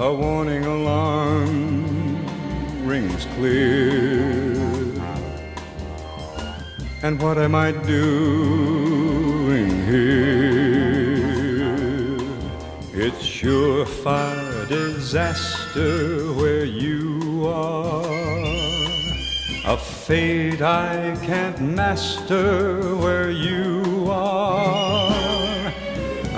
a warning alarm rings clear. And what am I doing here? It's surefire disaster where you are. A fate I can't master where you.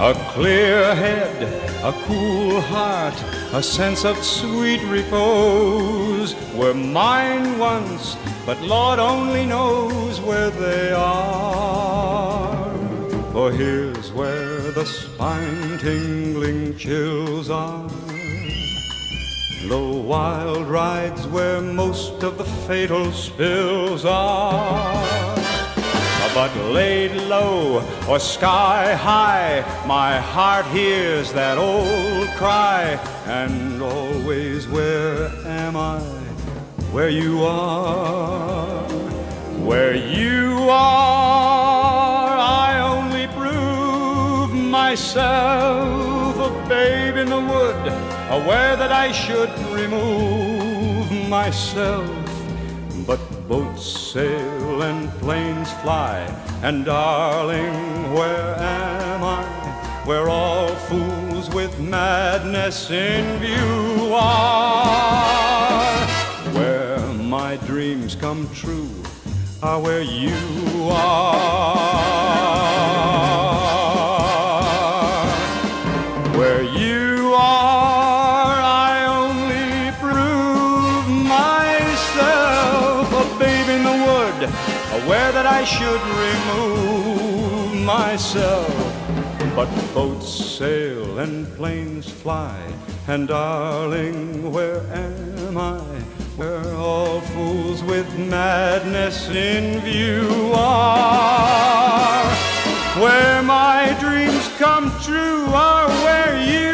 A clear head, a cool heart, a sense of sweet repose were mine once, but Lord only knows where they are. For here's where the spine tingling chills are. The wild rides where most of the fatal spills are. But laid low or sky high, my heart hears that old cry. And always, where am I? Where you are. Where you are, I only prove myself a babe in the wood, aware that I should remove myself. But boats sail and planes fly, and darling, where am I? Where all fools with madness in view are. Where my dreams come true are where you are. Where you are, aware that I should remove myself. But boats sail and planes fly, and darling, where am I? Where all fools with madness in view are. Where my dreams come true are where you